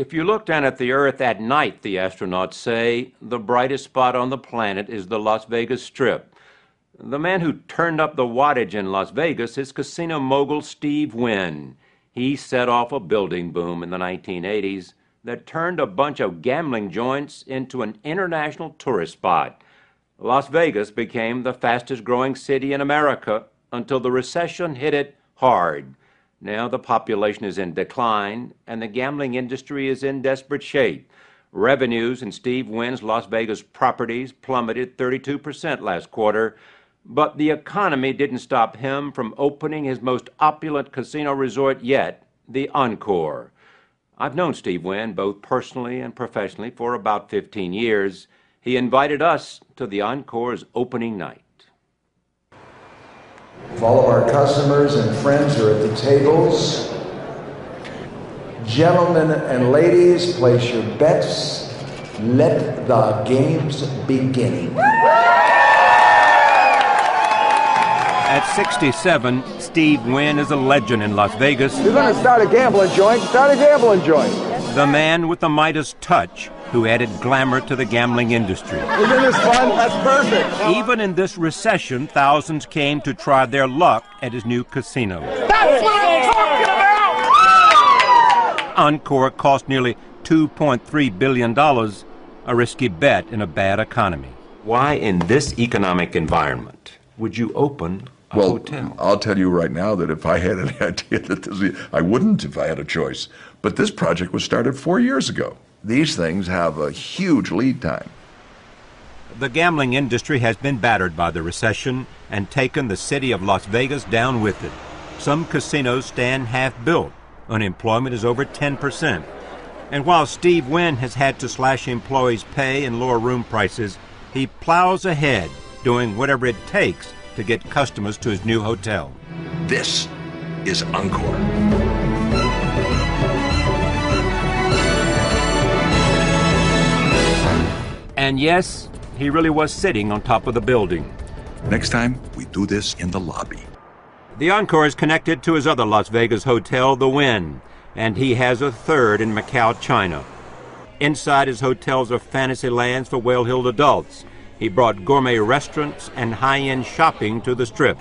If you look down at the Earth at night, the astronauts say, the brightest spot on the planet is the Las Vegas Strip. The man who turned up the wattage in Las Vegas is casino mogul Steve Wynn. He set off a building boom in the 1980s that turned a bunch of gambling joints into an international tourist spot. Las Vegas became the fastest growing city in America until the recession hit it hard. Now the population is in decline and the gambling industry is in desperate shape. Revenues in Steve Wynn's Las Vegas properties plummeted 32% last quarter, but the economy didn't stop him from opening his most opulent casino resort yet, the Encore. I've known Steve Wynn both personally and professionally for about 15 years. He invited us to the Encore's opening night. If all of our customers and friends are at the tables, gentlemen and ladies, place your bets. Let the games begin. At 67, Steve Wynn is a legend in Las Vegas. You're going to start a gambling joint, start a gambling joint. The man with the Midas touch who added glamour to the gambling industry. Isn't this fun? That's perfect. Even in this recession, thousands came to try their luck at his new casino. That's what I'm talking about! Encore cost nearly $2.3 billion, a risky bet in a bad economy. Why, in this economic environment, would you open a well, hotel? I'll tell you right now that if I had any idea that this, I wouldn't if I had a choice. But this project was started four years ago. These things have a huge lead time. The gambling industry has been battered by the recession and taken the city of Las Vegas down with it. Some casinos stand half built. Unemployment is over 10%. And while Steve Wynn has had to slash employees' pay and lower room prices, he plows ahead, doing whatever it takes to get customers to his new hotel. This is Encore. And yes, he really was sitting on top of the building. Next time, we do this in the lobby. The Encore is connected to his other Las Vegas hotel, The Wynn, and he has a third in Macau, China. Inside his hotels are fantasy lands for well-heeled adults. He brought gourmet restaurants and high-end shopping to the strip.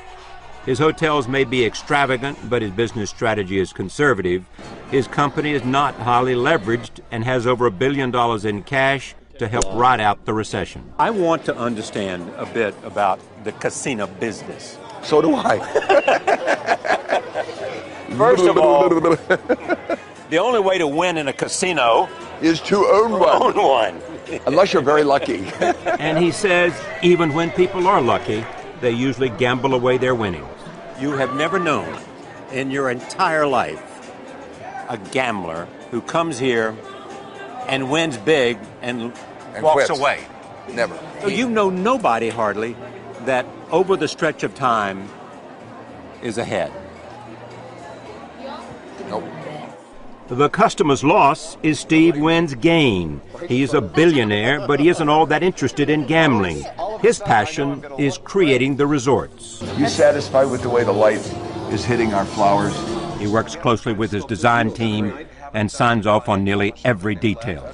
His hotels may be extravagant, but his business strategy is conservative. His company is not highly leveraged and has over a billion dollars in cash to help ride out the recession. I want to understand a bit about the casino business. So do I. First of all, the only way to win in a casino is to own one. Own one. Unless you're very lucky. and he says even when people are lucky, they usually gamble away their winnings. You have never known in your entire life a gambler who comes here and wins big and, and walks quits. away. Never. So you know nobody hardly that over the stretch of time is ahead. Nope. The customer's loss is Steve Wynn's gain. He is a billionaire, but he isn't all that interested in gambling. His passion is creating the resorts. You satisfied with the way the light is hitting our flowers? He works closely with his design team and signs off on nearly every detail.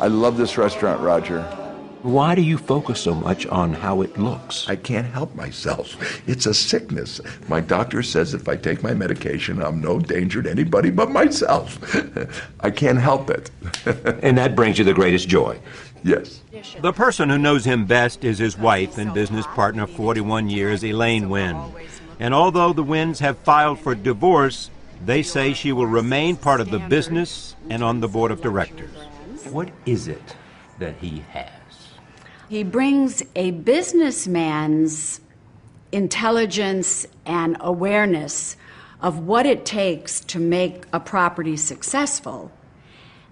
I love this restaurant, Roger. Why do you focus so much on how it looks? I can't help myself. It's a sickness. My doctor says if I take my medication, I'm no danger to anybody but myself. I can't help it. and that brings you the greatest joy. Yes. The person who knows him best is his wife and business partner 41 years, Elaine Wynn. And although the Wynns have filed for divorce, they say she will remain part of the business and on the board of directors. What is it that he has? He brings a businessman's intelligence and awareness of what it takes to make a property successful.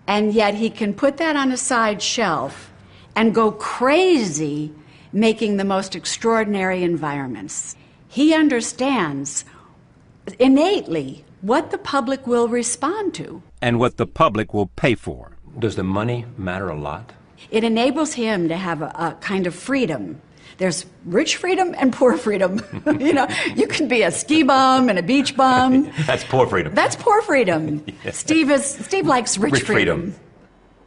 And yet he can put that on a side shelf and go crazy making the most extraordinary environments. He understands innately what the public will respond to. And what the public will pay for. Does the money matter a lot? It enables him to have a, a kind of freedom. There's rich freedom and poor freedom. you know, you can be a ski bum and a beach bum. That's poor freedom. That's poor freedom. yeah. Steve is Steve likes rich, rich freedom. freedom.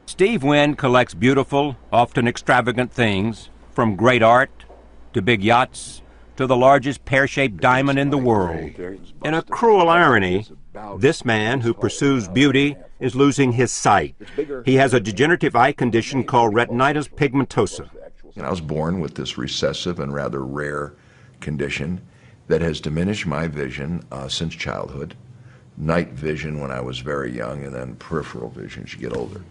Steve Wynn collects beautiful, often extravagant things, from great art to big yachts to the largest pear shaped diamond in the world. In a cruel irony, this man who pursues beauty is losing his sight. He has a degenerative eye condition called retinitis pigmentosa. And I was born with this recessive and rather rare condition that has diminished my vision uh, since childhood. Night vision when I was very young, and then peripheral vision as you get older.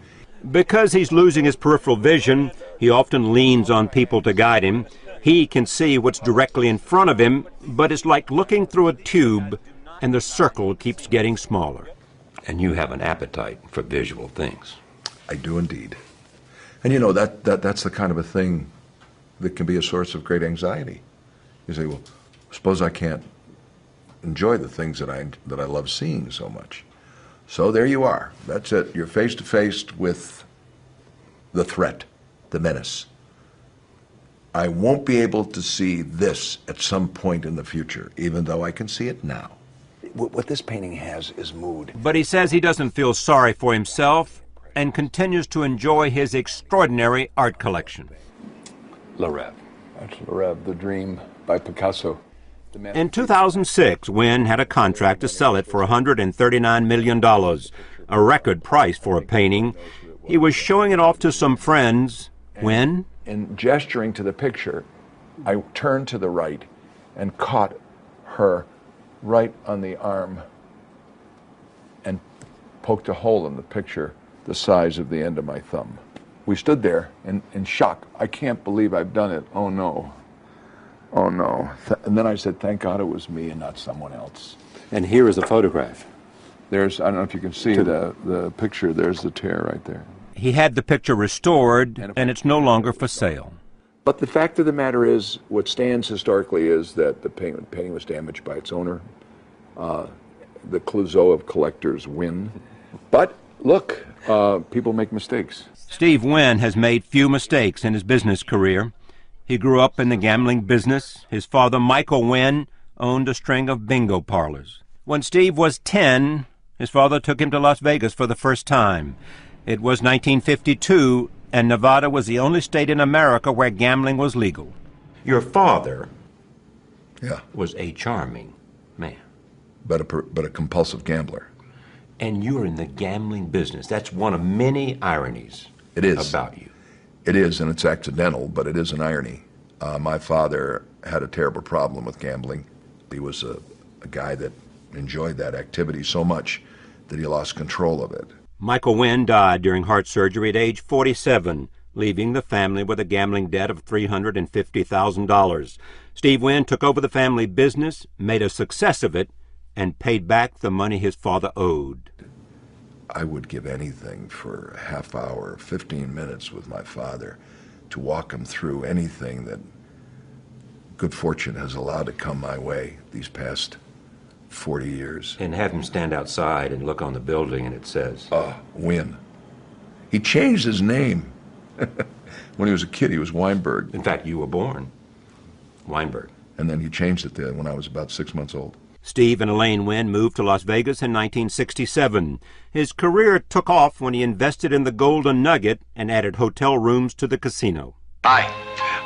Because he's losing his peripheral vision, he often leans on people to guide him. He can see what's directly in front of him, but it's like looking through a tube, and the circle keeps getting smaller. And you have an appetite for visual things. I do indeed. And you know, that, that, that's the kind of a thing that can be a source of great anxiety. You say, well, suppose I can't enjoy the things that I, that I love seeing so much. So there you are. That's it. You're face to face with the threat, the menace. I won't be able to see this at some point in the future, even though I can see it now. What, what this painting has is mood. But he says he doesn't feel sorry for himself and continues to enjoy his extraordinary art collection. Le Rêve. That's Le Rêve, The Dream by Picasso. In 2006, Wynn had a contract to sell it for $139 million, a record price for a painting. He was showing it off to some friends when, in gesturing to the picture, I turned to the right and caught her right on the arm and poked a hole in the picture the size of the end of my thumb. We stood there in, in shock. I can't believe I've done it. Oh no. Oh no. Th- and then I said, thank God it was me and not someone else. And here is a photograph. There's, I don't know if you can see the, the picture, there's the tear right there. He had the picture restored and it's no longer for sale. But the fact of the matter is, what stands historically is that the painting, painting was damaged by its owner. Uh, the Clouseau of collectors Wynn. But look, uh, people make mistakes. Steve Wynn has made few mistakes in his business career. He grew up in the gambling business. His father, Michael Wynn, owned a string of bingo parlors. When Steve was 10, his father took him to Las Vegas for the first time. It was 1952, and Nevada was the only state in America where gambling was legal. Your father Yeah, was a charming man. but a, but a compulsive gambler. And you're in the gambling business. That's one of many ironies It is. about you. It is, and it's accidental, but it is an irony. Uh, my father had a terrible problem with gambling. He was a, a guy that enjoyed that activity so much that he lost control of it. Michael Wynn died during heart surgery at age 47, leaving the family with a gambling debt of $350,000. Steve Wynn took over the family business, made a success of it, and paid back the money his father owed. I would give anything for a half hour, 15 minutes with my father to walk him through anything that good fortune has allowed to come my way these past 40 years. And have him stand outside and look on the building, and it says, Uh, Wynn. He changed his name. when he was a kid, he was Weinberg, In fact, you were born Weinberg. and then he changed it to when I was about six months old. Steve and Elaine Wynn moved to Las Vegas in 1967. His career took off when he invested in the Golden Nugget and added hotel rooms to the casino. Hi,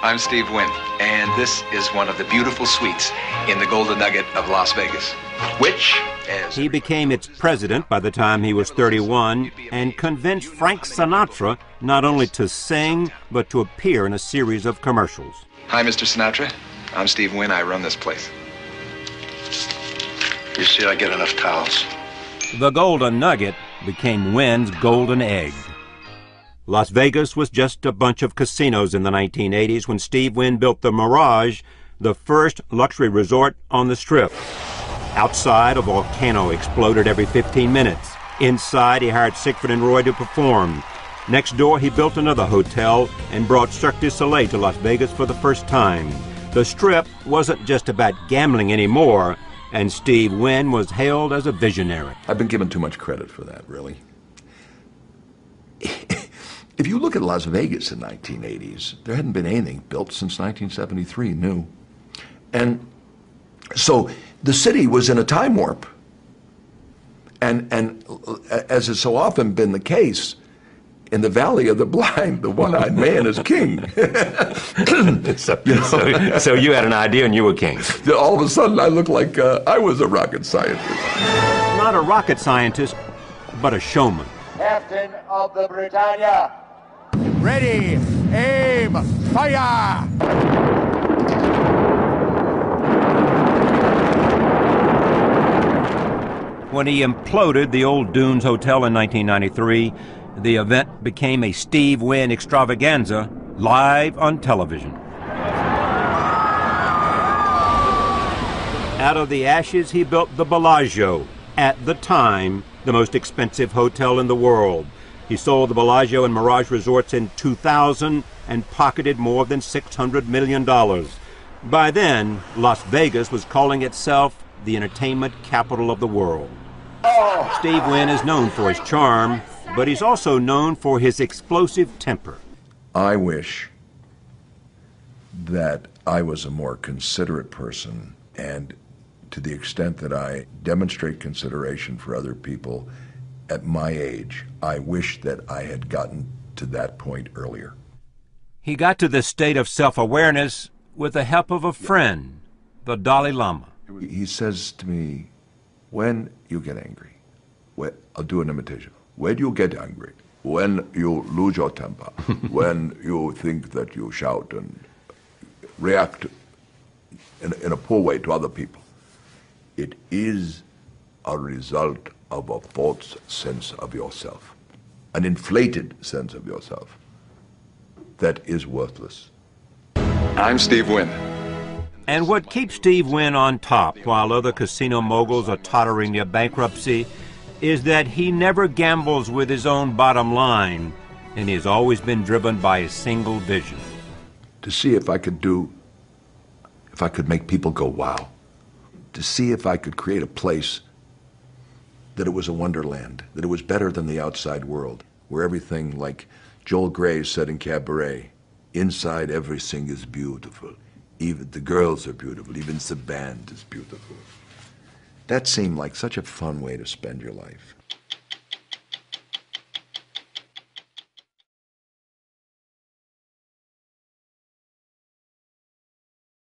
I'm Steve Wynn, and this is one of the beautiful suites in the Golden Nugget of Las Vegas, which, as He became its president by the time he was 31 and convinced Frank Sinatra not only to sing, but to appear in a series of commercials. Hi, Mr. Sinatra. I'm Steve Wynn. I run this place. You see, I get enough towels. The Golden Nugget became Wynn's golden egg. Las Vegas was just a bunch of casinos in the 1980s when Steve Wynn built the Mirage, the first luxury resort on the Strip. Outside, a volcano exploded every 15 minutes. Inside, he hired Siegfried and Roy to perform. Next door, he built another hotel and brought Cirque du Soleil to Las Vegas for the first time. The Strip wasn't just about gambling anymore, and Steve Wynn was hailed as a visionary. I've been given too much credit for that, really. If you look at Las Vegas in 1980s, there hadn't been anything built since 1973 new. And so the city was in a time warp. And, and as has so often been the case, in the valley of the blind, the one-eyed man is king. so, so, so you had an idea and you were king. All of a sudden, I looked like uh, I was a rocket scientist. Not a rocket scientist, but a showman. Captain of the Britannia. Ready, aim, fire! When he imploded the old Dunes Hotel in 1993, the event became a Steve Wynn extravaganza live on television. Out of the ashes, he built the Bellagio, at the time, the most expensive hotel in the world. He sold the Bellagio and Mirage Resorts in 2000 and pocketed more than $600 million. By then, Las Vegas was calling itself the entertainment capital of the world. Steve Wynn is known for his charm, but he's also known for his explosive temper. I wish that I was a more considerate person, and to the extent that I demonstrate consideration for other people at my age, I wish that I had gotten to that point earlier. He got to this state of self awareness with the help of a friend, the Dalai Lama. He says to me, When you get angry, when, I'll do an imitation. When you get angry, when you lose your temper, when you think that you shout and react in, in a poor way to other people, it is a result of a false sense of yourself, an inflated sense of yourself that is worthless. I'm Steve Wynn. And what keeps Steve Wynn on top while other casino moguls are tottering near bankruptcy is that he never gambles with his own bottom line, and he has always been driven by a single vision. To see if I could do, if I could make people go, wow. To see if I could create a place that it was a wonderland, that it was better than the outside world, where everything, like Joel Grey said in Cabaret, inside everything is beautiful. Even the girls are beautiful, even the band is beautiful. That seemed like such a fun way to spend your life.